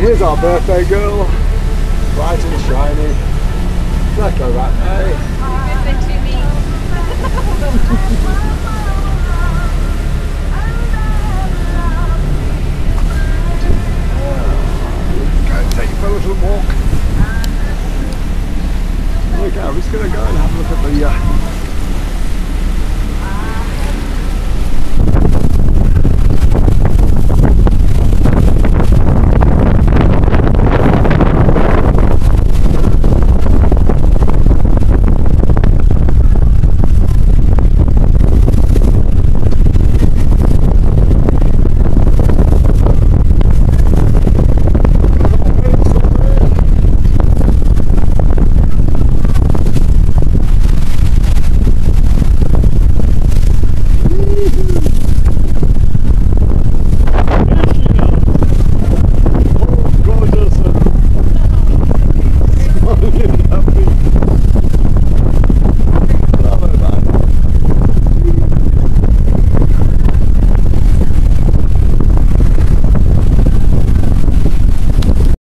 here's our birthday girl. Bright and shiny. Let's go back now. Birthday to me. go take for a little walk. Look out! we're just going to go and have a look at the uh,